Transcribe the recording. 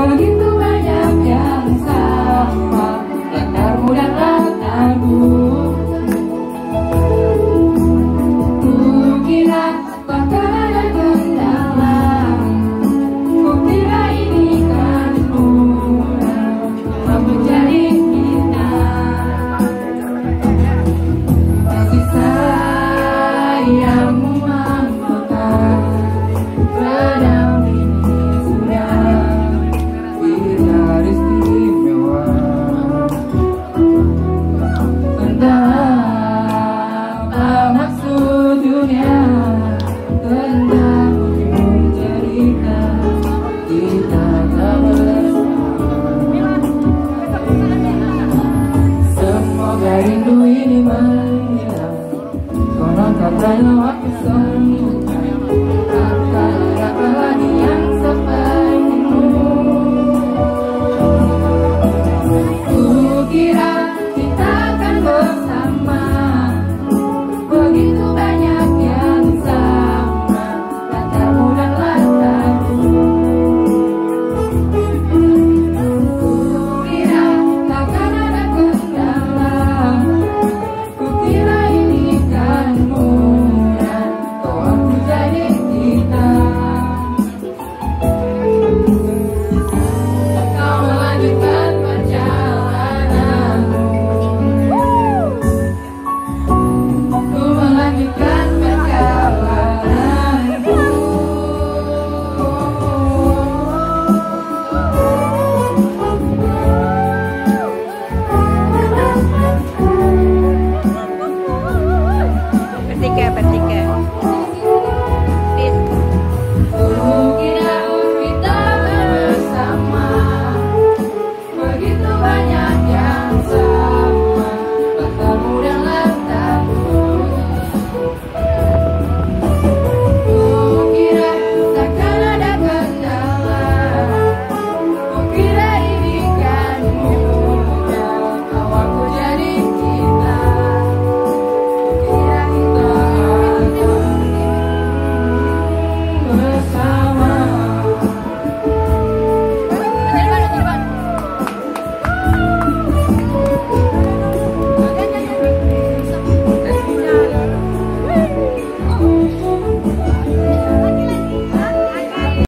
Alguien